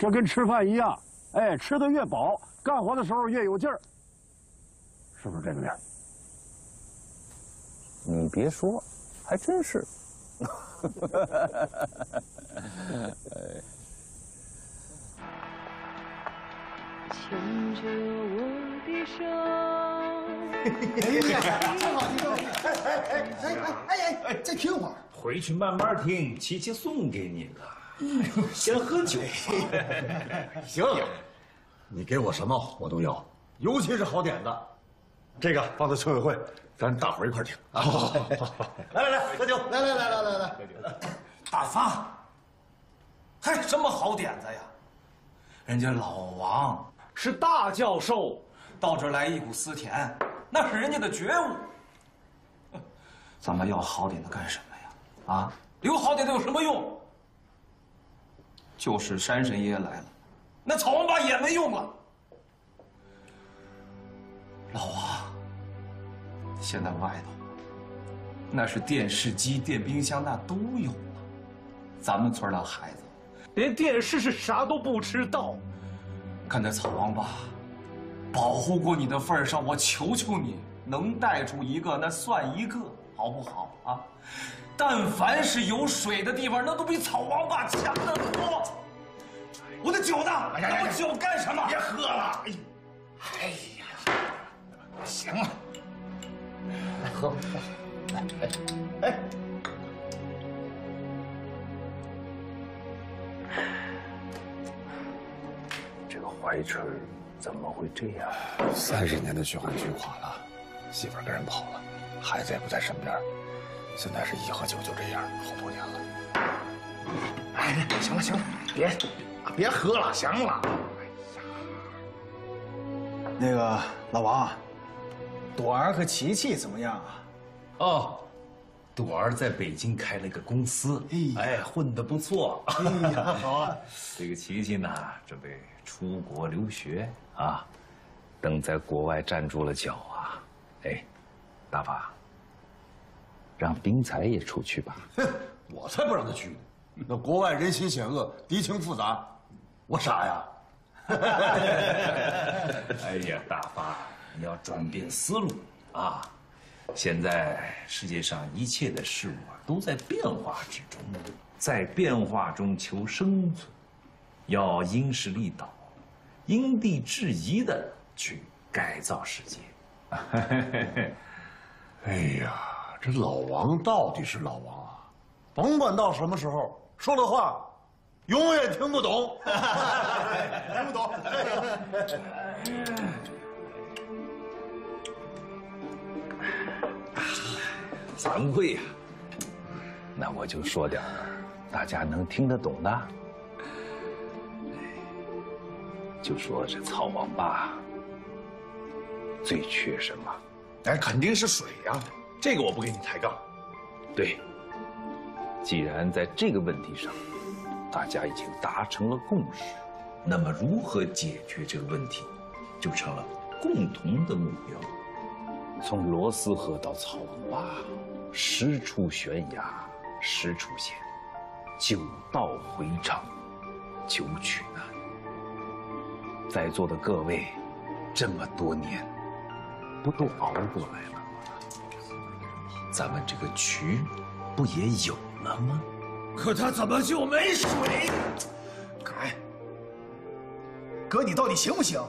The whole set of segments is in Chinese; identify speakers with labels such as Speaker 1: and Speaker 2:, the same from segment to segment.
Speaker 1: 这跟吃饭一样，哎，吃的越饱，干活的时候越有劲儿，是不是这个理儿？
Speaker 2: 你别说，还真是。
Speaker 3: 牵着我的手。
Speaker 4: 真好听！哎哎哎哎哎哎，再听会儿。
Speaker 5: 回去慢慢听，琪琪送给你的。先喝酒。
Speaker 6: 行，你给我什么我都要，尤其是好点子。这个放在村委会，咱大伙儿一块儿听。
Speaker 4: 好，好，好，来来来，喝酒！来来来来来来，
Speaker 5: 大发，还什么好点子呀？人家老王是大教授，到这儿来忆苦思甜，那是人家的觉悟。咱们要好点子干什么呀？啊，留好点子有什么用？就是山神爷爷来了，那草王八也没用了。老王，现在外头那是电视机、电冰箱，那都有了。咱们村的孩子连电视是啥都不知道。看在草王八保护过你的份上，我求求你，能带出一个那算一个，好不好啊？但凡是有水的地方，那都比草王八强得多。我的酒呢？我酒干什么？
Speaker 4: 别喝了！哎呀，行了，来喝吧，来，哎哎。
Speaker 2: 这个怀春怎么会这样？三十年的血汗军垮了，媳妇儿跟人跑了，孩子也不在身边，现在是一喝酒就这样，好多年了。
Speaker 4: 哎，行了行了，别别喝了，行了。
Speaker 7: 哎呀那个老王，朵儿和琪琪怎么样啊？
Speaker 5: 哦，朵儿在北京开了个公司，哎，混得不错。
Speaker 7: 哎呀，好啊。
Speaker 5: 这个琪琪呢，准备出国留学啊，等在国外站住了脚啊，哎，大发，让冰才也出去吧。
Speaker 6: 哼，我才不让他去呢。那国外人心险恶，敌情复杂，我傻呀？
Speaker 5: 哎呀，大发，你要转变思路啊！现在世界上一切的事物啊，都在变化之中，在变化中求生存，要因势利导，因地制宜的去改造世界。
Speaker 6: 哎呀，这老王到底是老王啊，甭管到什么时候说的话，永远听不懂，听不懂。
Speaker 5: 惭愧呀，那我就说点大家能听得懂的。就说这草王八最缺什么？
Speaker 4: 哎，肯定是水呀，这个我不跟你抬杠。
Speaker 5: 对，既然在这个问题上大家已经达成了共识，那么如何解决这个问题，就成了共同的目标。从罗斯河到草王八，十处悬崖十处险，九道回肠，九曲难。在座的各位，这么多年，不都熬过来了？咱们这个渠，不也有了吗？
Speaker 4: 可它怎么就没水？哎，哥，你到底行不行？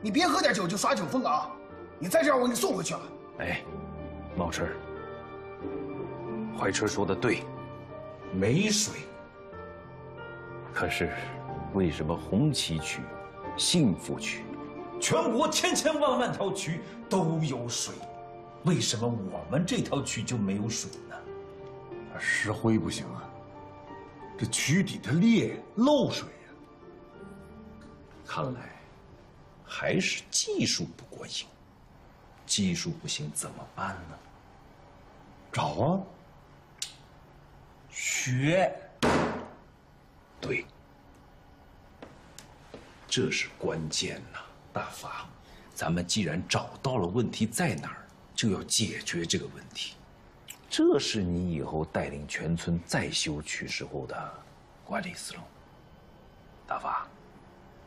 Speaker 4: 你别喝点酒就耍酒疯啊！你再这样，我给你送回去了。
Speaker 5: 哎，茂春，怀春说的对，没水。可是，为什么红旗渠、幸福渠，全国千千万万条渠都有水，为什么我们这条渠就没有水呢？
Speaker 6: 石灰不行啊，这渠底它裂漏水呀、
Speaker 5: 看来还是技术不过硬。技术不行怎么办呢？
Speaker 6: 找啊，
Speaker 5: 学。对，这是关键呐，大法。咱们既然找到了问题在哪儿，就要解决这个问题。这是你以后带领全村再修渠时候的管理思路。大发，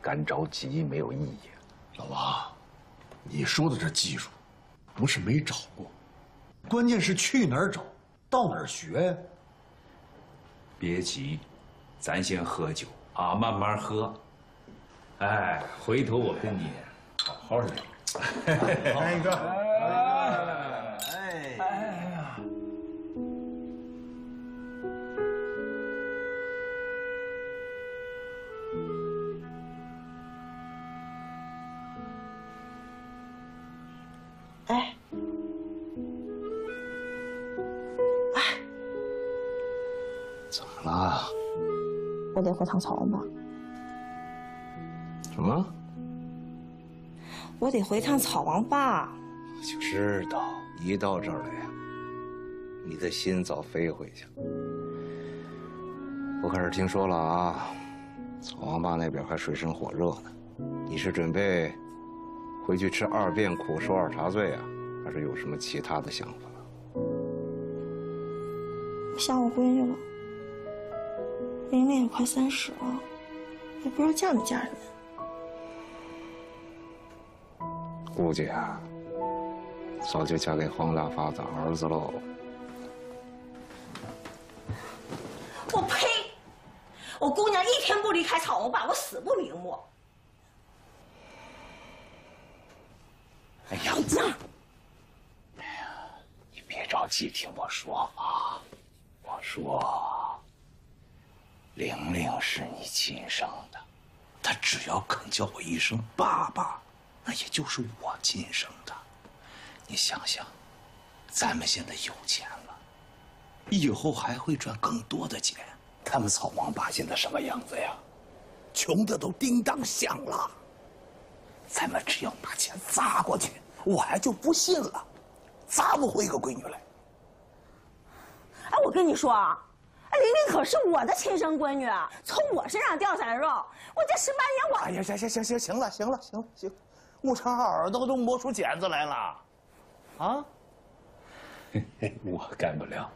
Speaker 5: 干着急没有意义。
Speaker 6: 老王，你说的这技术，不是没找过，关键是去哪儿找，到哪儿学呀？
Speaker 5: 别急，咱先喝酒啊，慢慢喝。哎，回头我跟你好好聊。
Speaker 4: 来一
Speaker 2: 怎么了？
Speaker 8: 我得回趟草王坝。
Speaker 2: 什么？
Speaker 8: 我得回趟草王坝。
Speaker 2: 我就知道，一到这儿来呀，你的心早飞回去了。我可是听说了啊，草王坝那边还水深火热呢。你是准备回去吃二遍苦，受二茬罪啊，还是有什么其他的想法？
Speaker 8: 我想我闺女了，玲玲也快三十了，也不知道嫁没嫁人。
Speaker 2: 估计啊，早就嫁给黄大发的儿子喽。
Speaker 8: 我呸！我姑娘一天不离开草木坝，我死不瞑目。
Speaker 2: 哎呀，
Speaker 8: 这样，
Speaker 2: 哎呀，你别着急，听我说啊。我说，玲玲是你亲生的，她只要肯叫我一声爸爸，那也就是我亲生的。你想想，咱们现在有钱了，以后还会赚更多的钱。他们草王八现在什么样子呀？穷的都叮当响了。咱们只要把钱砸过去，我还就不信了，砸不回一个闺女来。
Speaker 8: 哎，我跟你说啊，玲玲可是我的亲生闺女，从我身上掉下来肉，我这十八年我……
Speaker 2: 哎呀，行行行行行了，行了行了行，误茬耳朵都磨出茧子来了，啊？
Speaker 5: 我干不了。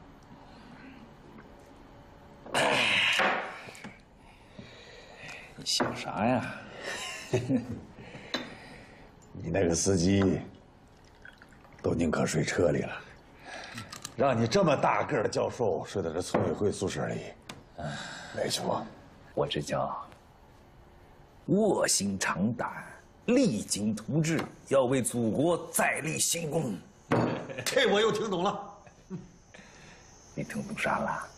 Speaker 5: 你想啥呀？
Speaker 6: 你那个司机都宁可睡车里了，让你这么大个的教授睡在这村委会宿舍里，委屈不？
Speaker 5: 我这叫卧薪尝胆，励精图治，要为祖国再立新功。
Speaker 6: 这我又听懂了。
Speaker 5: 你听懂啥了？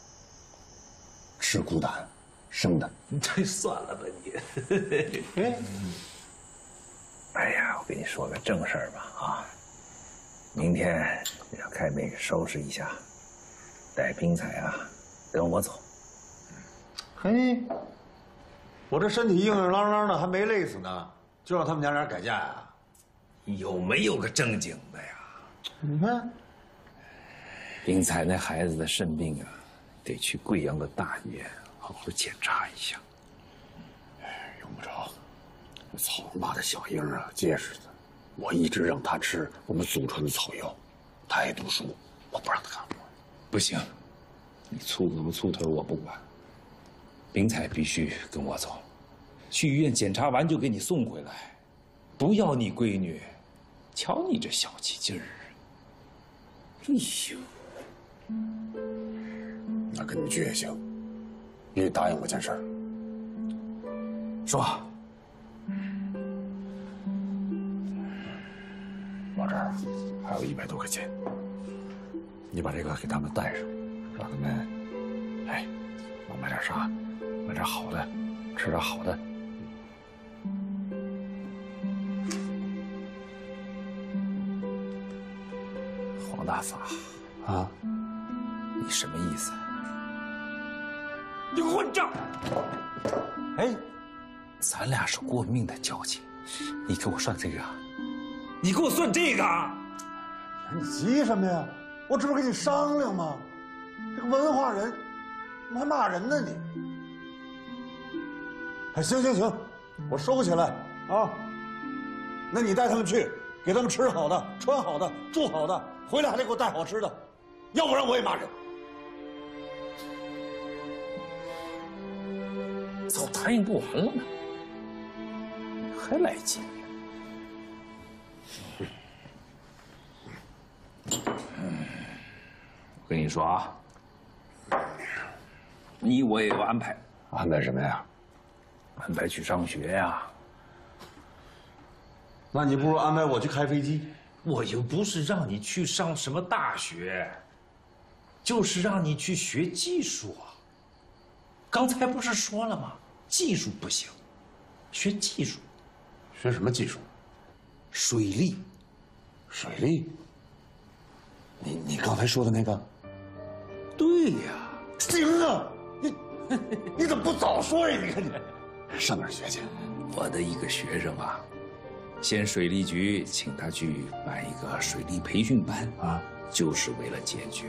Speaker 6: 吃苦胆，生的。
Speaker 5: 这算了吧你。哎呀，我跟你说个正事儿吧啊！明天让开美收拾一下，带冰彩啊跟我走。
Speaker 6: 嘿，我这身体硬硬朗朗的，还没累死呢，就让他们娘俩改嫁呀？
Speaker 5: 有没有个正经的呀？
Speaker 6: 你看，
Speaker 5: 冰彩那孩子的肾病啊，得去贵阳的大医院好好检查一下。
Speaker 6: 用不着。草他妈的小英啊，结实的，我一直让他吃我们祖传的草药，他爱读书，我不让他干活。
Speaker 5: 不行，你粗胳膊粗腿我不管。明彩必须跟我走，去医院检查完就给你送回来，不要你闺女。瞧你这小气劲儿！哎呦，
Speaker 6: 那跟你去也行，你得答应我件事儿。
Speaker 5: 说。
Speaker 6: 我这儿还有一百多块钱，你把这个给他们带上，让他们，哎，我买点啥？买点好的，吃点好的。
Speaker 5: 黄大嫂，
Speaker 6: 啊，
Speaker 5: 你什么意思？你混账！哎，咱俩是过命的交情，你给我算这个？你给我算这个？
Speaker 6: 你急什么呀？我这不是跟你商量吗？这个文化人，你还骂人呢你？哎，行行行，我收起来啊。那你带他们去，给他们吃好的、穿好的、住好的，回来还得给我带好吃的，要不然我也骂人。
Speaker 5: 早答应不完了吗？还来劲？你说啊，你我也有安排，
Speaker 6: 安排什么呀？
Speaker 5: 安排去上学呀。
Speaker 9: 那你不如安排我去开飞机。
Speaker 5: 我又不是让你去上什么大学，就是让你去学技术啊。刚才不是说了吗？技术不行，学技术，
Speaker 6: 学什么技术？
Speaker 5: 水利。
Speaker 6: 水利？你你刚才说的那个？
Speaker 5: 对呀。
Speaker 6: 行啊，你 你怎么不早说呀？你看你，上哪儿学去？
Speaker 5: 我的一个学生啊，县水利局请他去办一个水利培训班啊，就是为了解决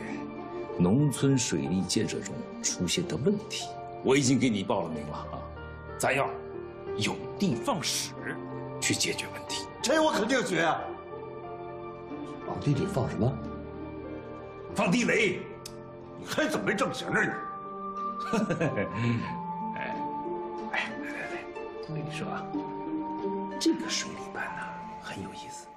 Speaker 5: 农村水利建设中出现的问题。我已经给你报了名了啊，咱要有的放矢，去解决问题。
Speaker 9: 这我肯定学啊。
Speaker 6: 往地里放什么？
Speaker 5: 放地雷。
Speaker 6: 你还怎么没正形呢？你。
Speaker 5: 哎，哎，来来来，我跟你说啊，这个水里班呢、很有意思。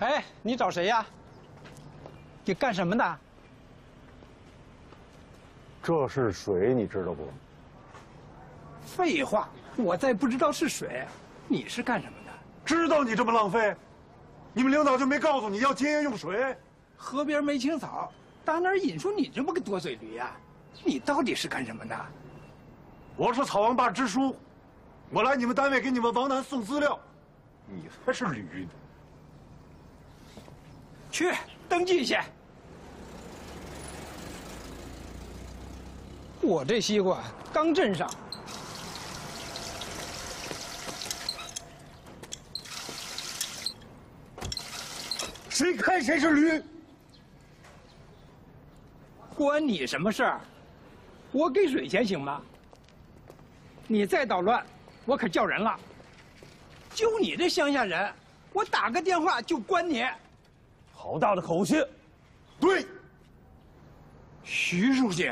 Speaker 10: 哎，你找谁呀？你干什么的？
Speaker 1: 这是水，你知道不？
Speaker 10: 废话，我再不知道是水，你是干什么的？
Speaker 1: 知道你这么浪费，你们领导就没告诉你要节约用水？
Speaker 10: 河边没青草，打哪儿引出你这么个多嘴驴呀？你到底是干什么的？
Speaker 1: 我是草王坝支书，我来你们单位给你们王楠送资料，你才是驴呢。
Speaker 10: 去登记去。我这西瓜刚镇上，
Speaker 1: 谁开谁是驴。
Speaker 10: 关你什么事儿？我给水钱行吗？你再捣乱，我可叫人了。就你这乡下人，我打个电话就关你。
Speaker 1: 好大的口气！对，
Speaker 10: 徐书记，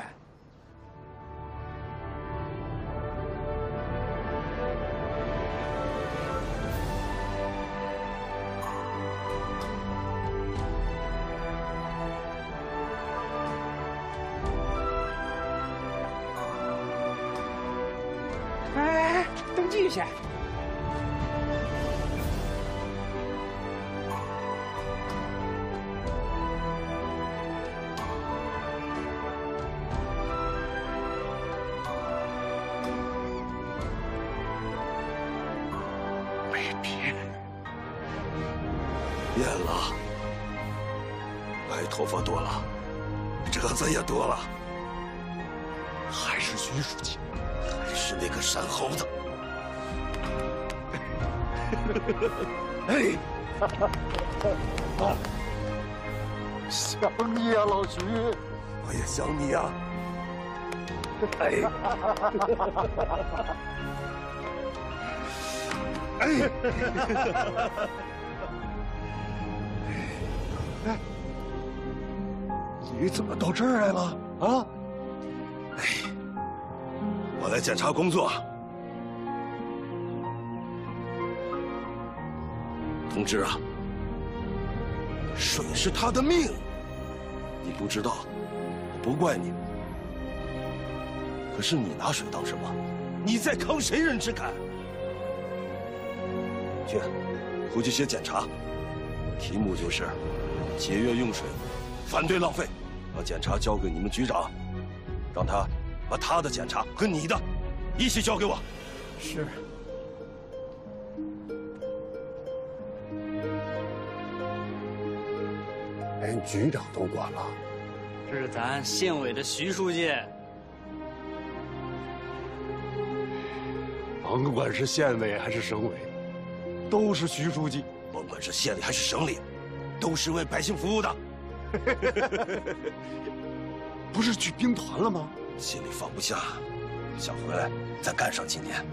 Speaker 11: 变了，白头发多了，褶子也多了，
Speaker 1: 还是徐书记，
Speaker 11: 还是那个山猴子。
Speaker 1: 哎，想你呀、老徐，
Speaker 11: 我也想你呀、
Speaker 1: 哎，哎，哎，你怎么到这儿来了啊？
Speaker 11: 哎我来检查工作。同志啊，水是他的命，你不知道，不怪你。可是你拿水当什么？你在坑谁人之感？去，回去写检查，题目就是节约用水，反对浪费。把检查交给你们局长，让他把他的检查和你的一起交给我。
Speaker 10: 是。
Speaker 6: 连局长都管了，
Speaker 12: 这是咱县委的徐书记。
Speaker 1: 甭管是县委还是省委，都是徐书记。
Speaker 11: 甭管是县里还是省里，都是为百姓服务的。
Speaker 6: 不是去兵团了吗？
Speaker 11: 心里放不下，想回来再干上几年。